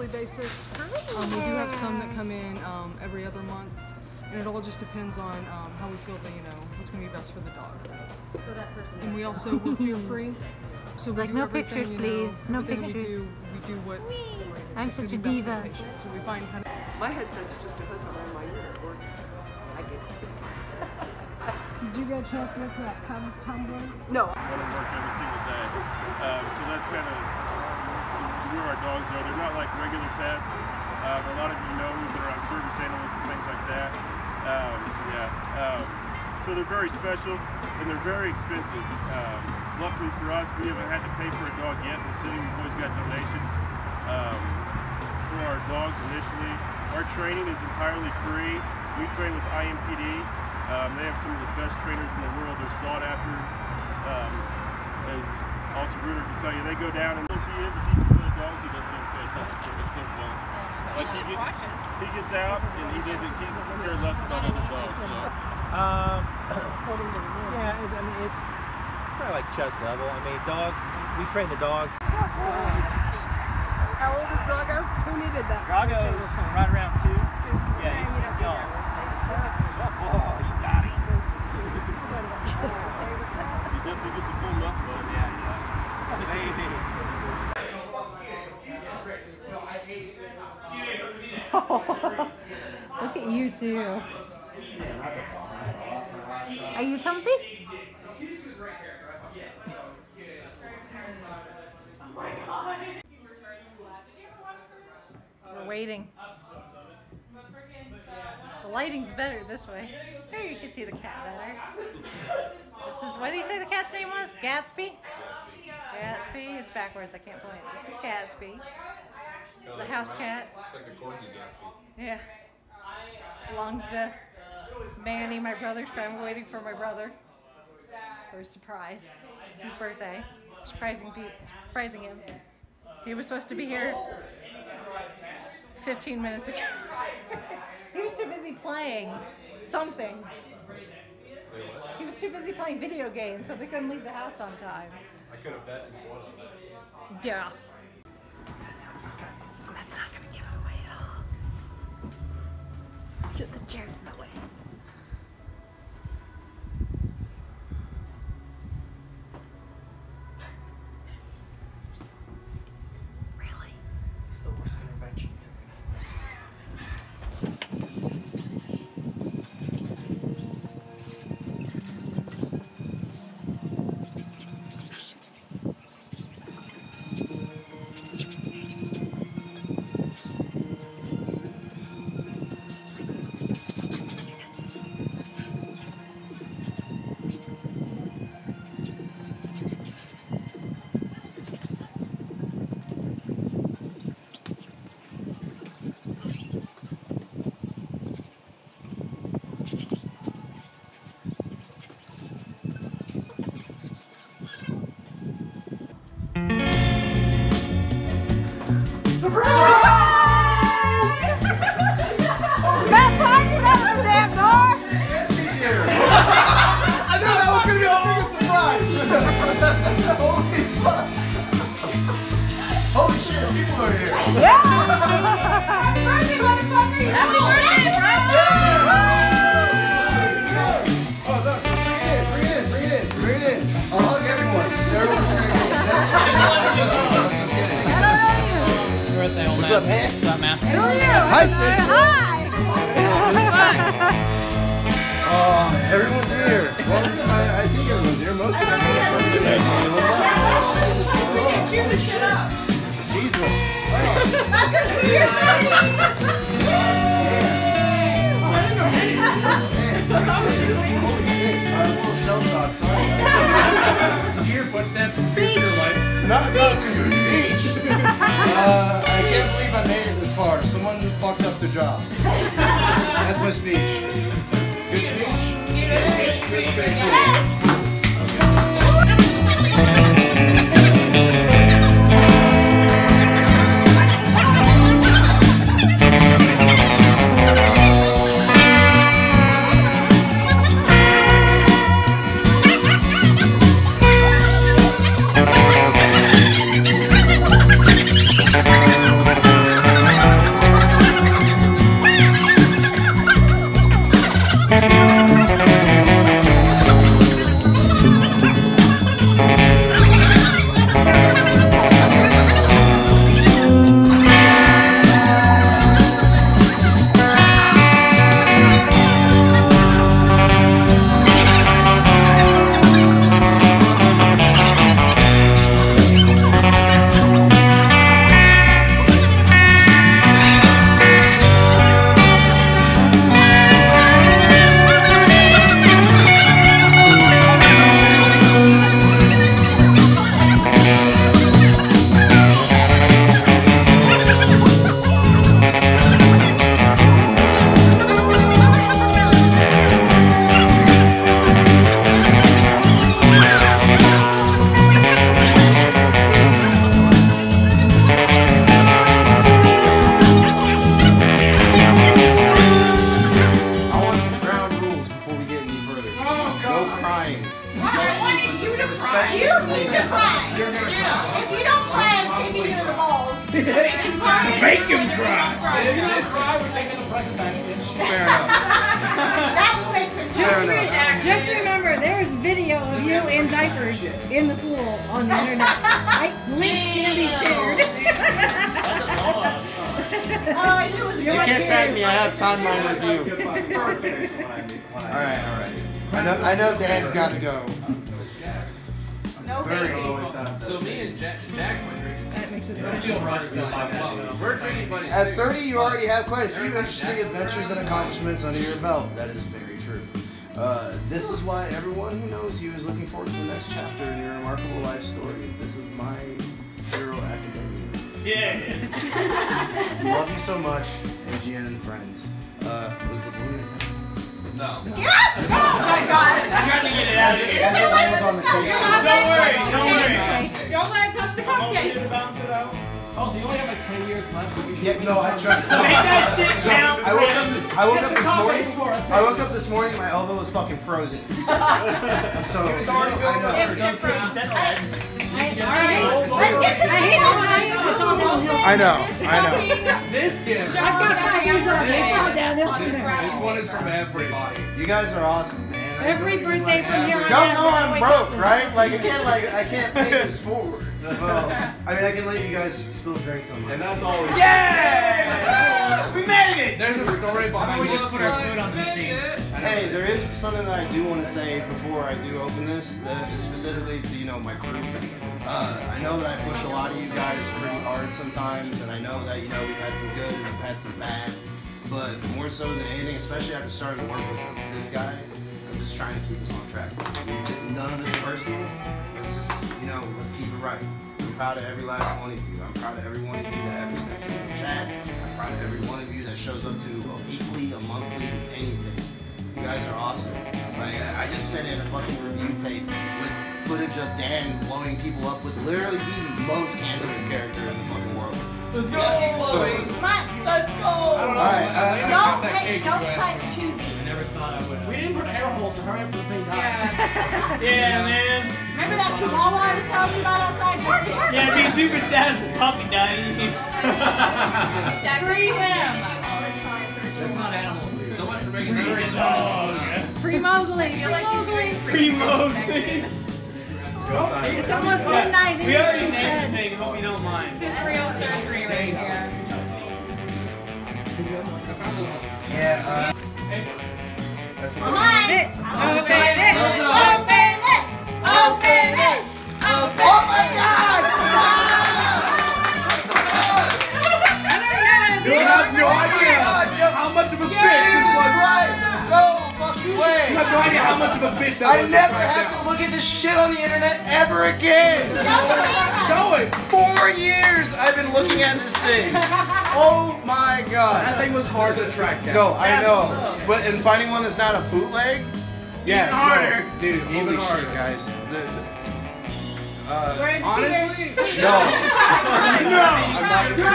monthly basis. Um, we do have some that come in um, every other month, and it all just depends on um, how we feel that you know what's going to be best for the dog. So that person. And we also we're fear free. So we Like, do no everything, pictures, you know, please. No everything We pictures. do, we do what I'm such a be best for the diva. So we find kind of My headset's just a hook around my ear. Or I get. Did you get a chance to look at that Cubs tumbler? No, go to work every single day. Um, so that's kind of where our dogs are. They're not like regular pets. Um, a lot of you know they're on service animals and things like that. Um, yeah. Um, so they're very special and they're very expensive. Um, luckily for us, we haven't had to pay for a dog yet the city. We've always got donations um, for our dogs initially. Our training is entirely free. We train with IMPD. Um, they have some of the best trainers in the world. They're sought after. As Officer Bruder can tell you, they go down and he is. If he sees other dogs, he doesn't even pay attention. It's so fun. Like he, get, he gets out and he doesn't. He cares less about other dogs. So. Um, yeah, it, I mean, it's kind of like chest level. I mean, dogs, we train the dogs. how old is Drago? Who needed that? Drago's right around two. Yeah, he's, he's young. Oh, you got him. He definitely gets a full mouth though. Yeah, yeah. Baby. Look at you two. Are you comfy? We're waiting. The lighting's better this way. There you can see the cat better. This is what do you say the cat's name was? Gatsby? Gatsby. Gatsby. It's backwards. I can't point. This is Gatsby. The house cat. It's like a corgi Gatsby. Yeah. Belongs to Manny, my brother's friend. We're waiting for my brother for a surprise. It's his birthday. Surprising, Pete. Surprising him. He was supposed to be here 15 minutes ago. he was too busy playing something. He was too busy playing video games, so they couldn't leave the house on time. I could have bet you won on that. Yeah. That's not gonna give it away at all. Just the chair's in the way. Really? It's the worst interventions. I What's up, man? Up, man? Hi, sis. Oh, everyone's here. Well, I, I think everyone's here. Most of them. What's up? Oh, oh. holy shit. Jesus. Oh. Holy shit. I'm a little shell shocked. Sorry. Did you hear footsteps? Speech. Your life. Not, not made it this far. Someone fucked up the job. That's my speech. Good speech? Good speech? Good speech. In in the pool on the internet. Right? Links can be shared. Uh, all I You can't tag me. I have timeline review. All right, all right. I know. I know. Dan's got to go. no Very baby. good. So me and Jack, Jack went drinking. That makes it I better. feel rushed till five o'clock. We're drinking buddies. At 30, you already have quite a few interesting adventures and accomplishments under your belt. That is very true. Uh, this is why everyone who knows you is looking forward to the next chapter in your remarkable life story. This is my Hero Academia. Yes. Love you so much, AGN and friends. Uh, was the balloon intentional? No. Oh my god. I tried to get it out of here. as it lands on the cake. Don't worry, don't worry. Don't let it touch the I'm okay to cupcakes. bounce it out. Also, you only have like 10 years left, so we. Yeah, no, I trust. No, Make that shit count. I woke up this. I woke up this morning. us, I woke up this morning. My elbow was fucking frozen. So It was already I frozen. know. Let's get to the I hate all time. It's all downhill. I know. I know. This gift. I've got five years of it. It's all downhill from there. This one is from everybody. You guys are awesome, man. Every birthday from here on Don't out, know we're I'm broke, right? Like I can't like I can't pay this forward. Well, I mean I can let you guys still drink some. And that's always. Yeah! We made it! There's a story behind we this. just put our food on the machine? Hey, there is something that I do want to say before I do open this, that is specifically to you know my crew. Uh, I know that I push a lot of you guys pretty hard sometimes, and I know that you know we've had some good and we've had some bad, but more so than anything, especially after starting to work with this guy, I'm just trying to keep us on track. None of this personal. Let's just you know let's keep it right. I'm proud of every last one of you. I'm proud of every one of you that ever steps in the chat. I'm proud of every one of you that shows up to a weekly, a monthly, anything. You guys are awesome. Like I I just sent in a fucking review tape with footage of Dan blowing people up with literally the most cancerous character in the fucking world. Let's go! So, Let's go! alright, uh, Don't, hey, don't cut too deep. We didn't put air holes, so hurry up for the thing dies. Yeah, man. Remember that chihuahua I was telling you about outside? That's it. Yeah, be super sad if the puppy died. Free him. That's not animal. So much for making memories. Dog. Free Mowgli. Free Mowgli. Free Mowgli. It's almost midnight. We already named the thing, hope you don't mind. This is real surgery right here. yeah, uh, I never have there. to look at this shit on the internet ever again! Show it. Four years I've been looking at this thing. Oh my god. That thing was hard to track down. No, I know. But and finding one that's not a bootleg, yeah, Even harder. no, dude, holy Even shit, guys. The, uh, Honestly, tears. no, I'm not gonna.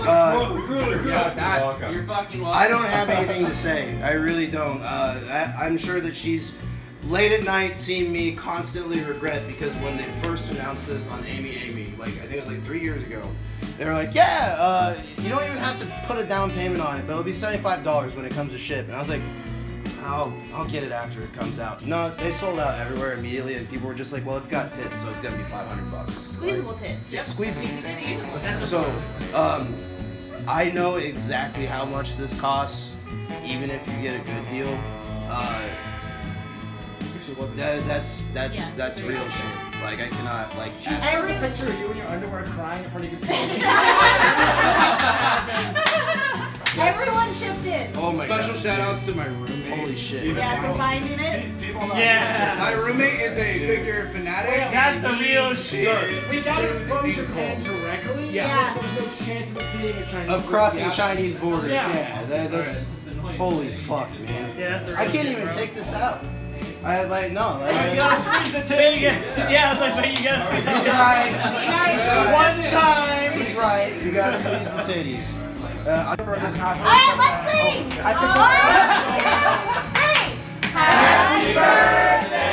Uh, yeah, that, you're fucking welcome. I don't have anything to say. I really don't. Uh, I, I'm sure that she's late at night seeing me constantly regret because when they first announced this on AmiAmi, like I think it was like three years ago, they were like, yeah, uh, you don't even have to put a down payment on it, but it'll be $75 when it comes to ship. And I was like, I'll, I'll get it after it comes out. No, they sold out everywhere immediately, and people were just like, well, it's got tits, so it's gonna be 500 bucks. Squeezable tits. Yeah, squeezable tits. So, um, I know exactly how much this costs, even if you get a good deal. Uh, that, that's that's Yeah. that's real shit. Like I cannot like. She sends a picture of you in your underwear crying in front of your Everyone chipped in. Oh my Special god. shout outs to my roommate. Holy shit. Yeah, for finding it. Yeah. My roommate is a figure fanatic. That's the real shit. We got it from Incredible. Japan directly. Yeah. So there's no chance of it being a Chinese. Of crossing Yeah. Chinese borders, Yeah. yeah. that, that's holy fuck, man. Yeah, that's I can't even bro. take this out. I like no. Like, You gotta squeeze the tip. You gotta- Yeah, I was like, but you gotta squeeze he's the right. He's right. One time. He's right. You gotta squeeze the titties. Uh, I remember this. All right, let's sing. One, two, three. Happy birthday